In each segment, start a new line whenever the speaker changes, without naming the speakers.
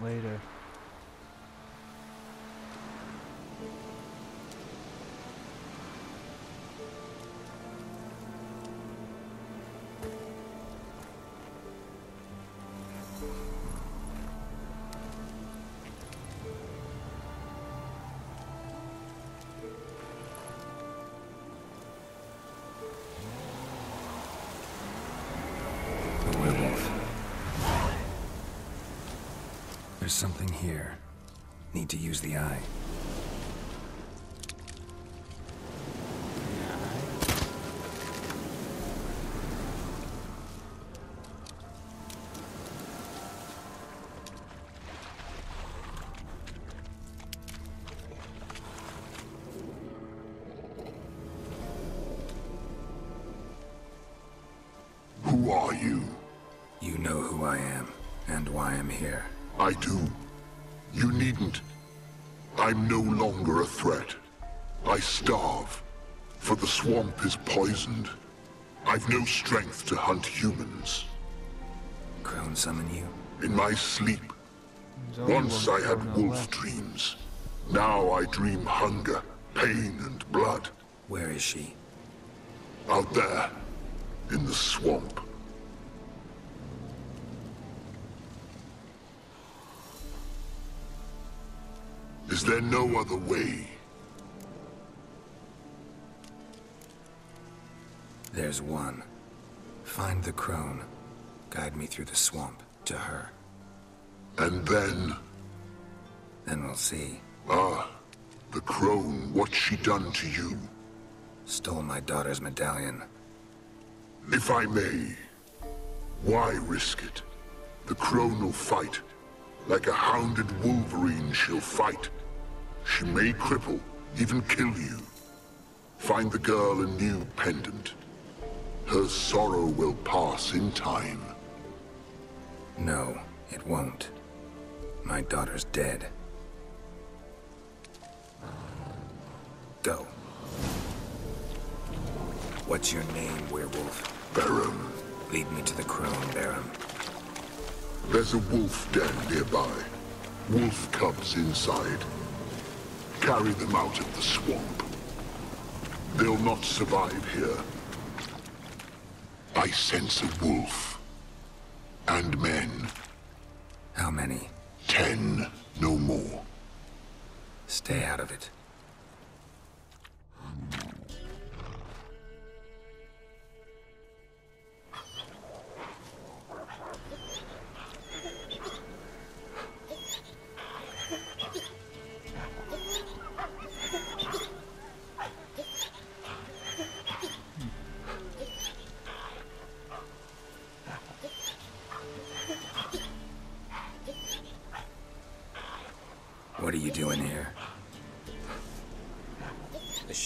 later.
Something here. Need to use the eye.
Starve, for the swamp is poisoned. I've no strength to hunt humans.
Crone summon you?
In my sleep, once I had wolf
left.
dreams. Now I dream hunger, pain, and blood.
Where is she?
Out there, in the swamp. Is there no other way?
There's one. Find the crone. Guide me through the swamp to her.
And then,
Then we'll see.
ah, the crone, what's she done to you?
Stole my daughter's medallion.
If I may, why risk it? The crone will fight. Like a hounded wolverine, she'll fight. She may cripple, even kill you. Find the girl a new pendant. Her sorrow will pass in time.
No, it won't. My daughter's dead. Go. What's your name, werewolf?
Baron,
Lead me to the crone, Baron.
there's a wolf den nearby. Wolf cubs inside. Carry them out of the swamp. They'll not survive here. I sense a wolf. And men.
How many?
Ten, no more.
Stay out of it.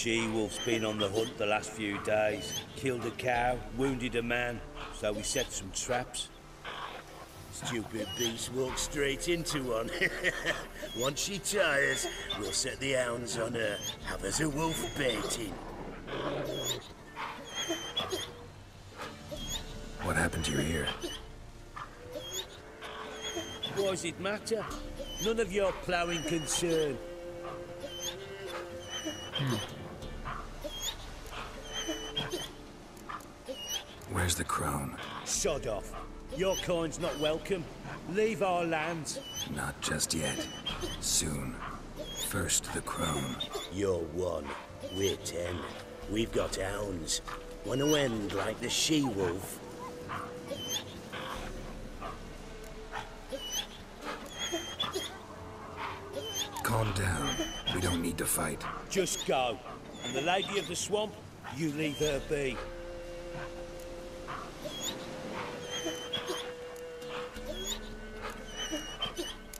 She-wolf's been on the hunt the last few days. Killed a cow, wounded a man, so we set some traps. Stupid beast walked straight into one. Once she tires, we'll set the hounds on her, have us a wolf baiting.
What happened to your ear?
Why does it matter? None of your ploughing concern. Hmm.
Where's the crone?
Sod off. Your kind's not welcome. Leave our lands.
Not just yet. Soon. First the crone.
You're one. We're ten. We've got hounds. Want to end like the she-wolf?
Calm down. We don't need to fight.
Just go. And the lady of the swamp, you leave her be.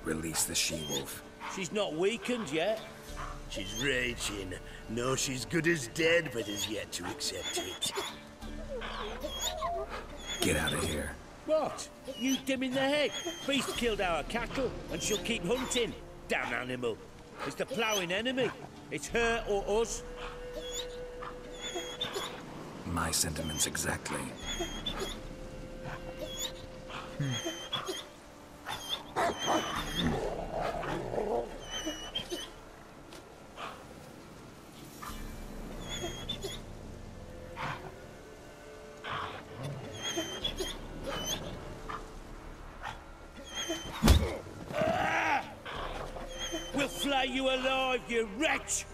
Release the she-wolf.
She's not weakened yet. She's raging. No, she's good as dead, but has yet to accept it.
Get out of here.
What? You dim in the head? Beast killed our cattle, and she'll keep hunting. Damn animal. It's the ploughing enemy. It's her or us.
My sentiments exactly.
We'll flay you alive, you wretch!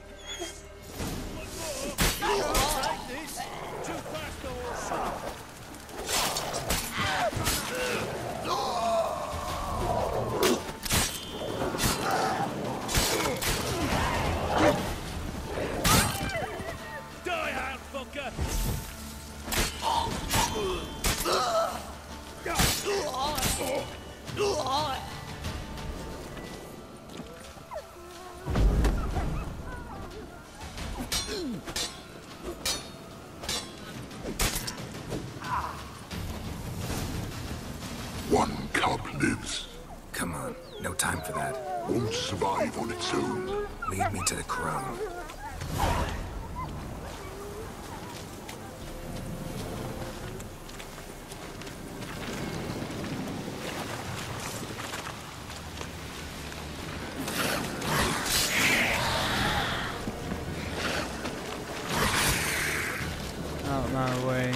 One cub lives.
Come on, no time for that.
Won't survive on its own.
Lead me to the crone.
Out my way.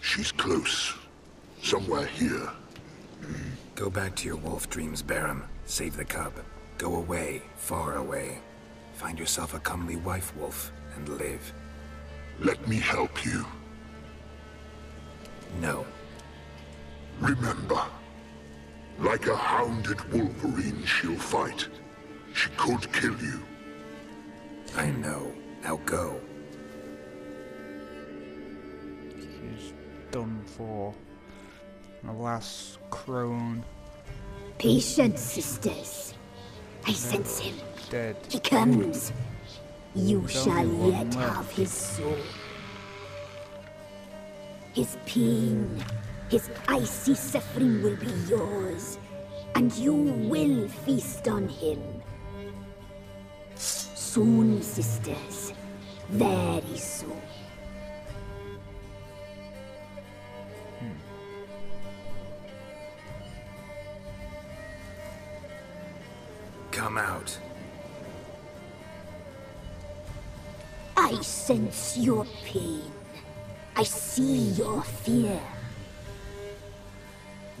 She's close. Somewhere here.
Go back to your wolf dreams, Barum. Save the cub. Go away, far away. Find yourself a comely wife wolf and live.
Let me help you.
No.
Remember, like a hounded wolverine she'll fight. She could kill you.
I know. Now go.
She's done for. The last crone
Patience, sisters. I sense him.
dead.
He comes. You shall yet have his soul. His pain, his icy suffering will be yours, and you will feast on him. Soon, sisters. Very soon. Hmm.
Come out.
I sense your pain. I see your fear.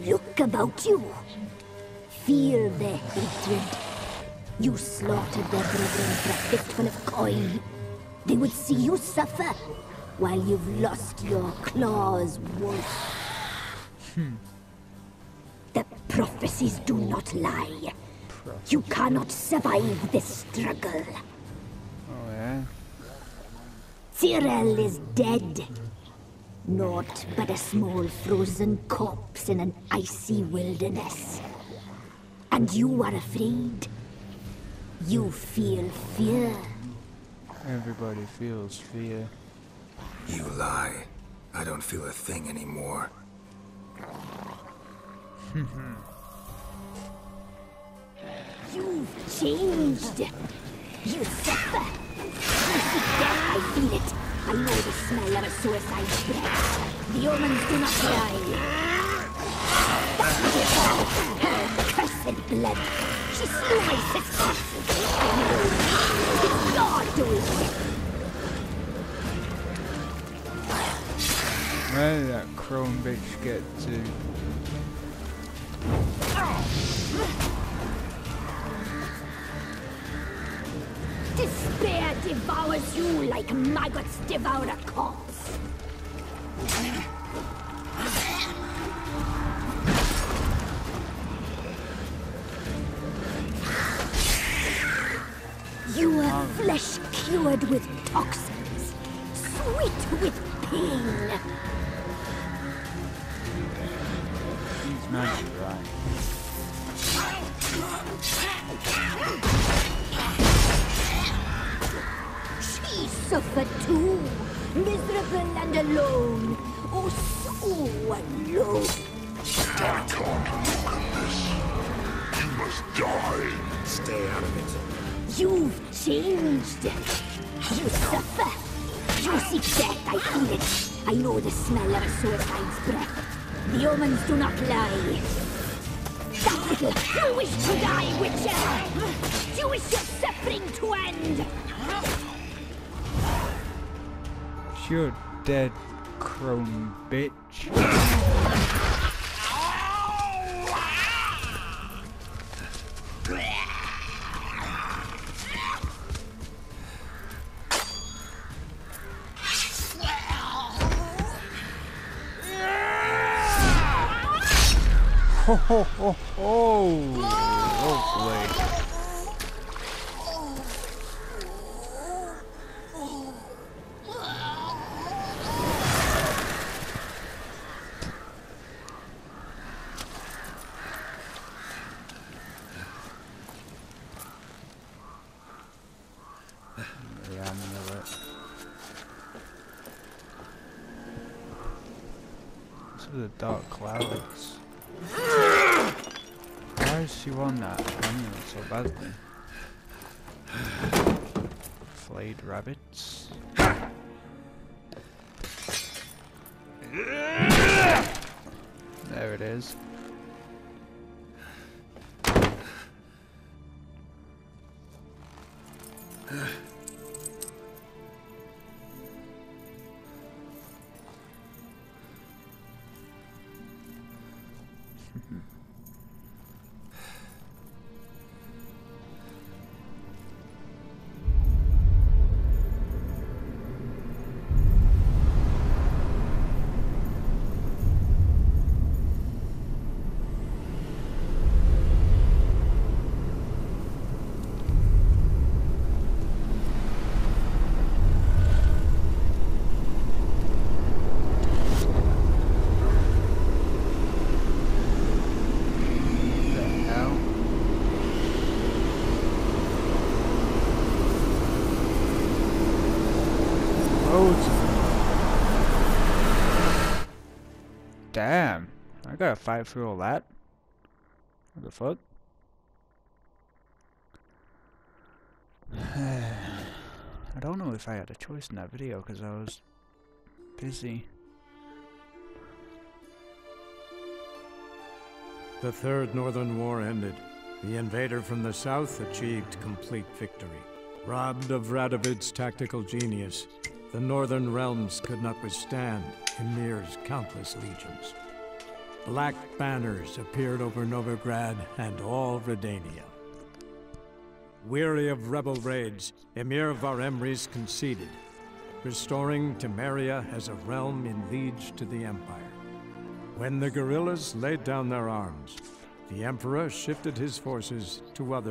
Look about you. Feel the hatred. You slaughtered their brethren for a fistful of coin. They would see you suffer while you've lost your claws, wolf. Hmm. The prophecies do not lie. You cannot survive this struggle.
Yeah.
Ciri is dead. Naught but a small frozen corpse in an icy wilderness. And you are afraid. You feel fear.
Everybody feels fear.
You lie. I don't feel a thing anymore.
You've changed. You suffer. I feel it. I know the smell of a suicide breath. The omens do not lie. Her cursed blood. She slices corpses. I know. It's your doing.
Where did that crone bitch get to?
Devours you like maggots devour a corpse. You are flesh cured with toxins, sweet with pain.
Magic, right?
She suffered too, miserable and alone. Oh, so alone.
I can't look at this. You must die.
Stay out of it.
You've changed. You suffer. You seek death, I feel it. I know the smell of a suicide's breath. The omens do not lie. That little, you wish to die, Witcher! You wish your suffering to end!
You're dead, crone bitch. Ho ho ho ho! Lovely. The amulet. The dark clouds. Why is she on that so badly? Flayed rabbits. There it is. Damn. I gotta fight through all that. What the fuck? I don't know if I had a choice in that video because I was busy.
The Third Northern War ended. The invader from the south achieved complete victory. Robbed of Radovid's tactical genius, the Northern realms could not withstand Emhyr's countless legions. Black banners appeared over Novigrad and all Redania. Weary of rebel raids, Emhyr var Emreis conceded, restoring Temeria as a realm in liege to the Empire. When the guerrillas laid down their arms, the Emperor shifted his forces to other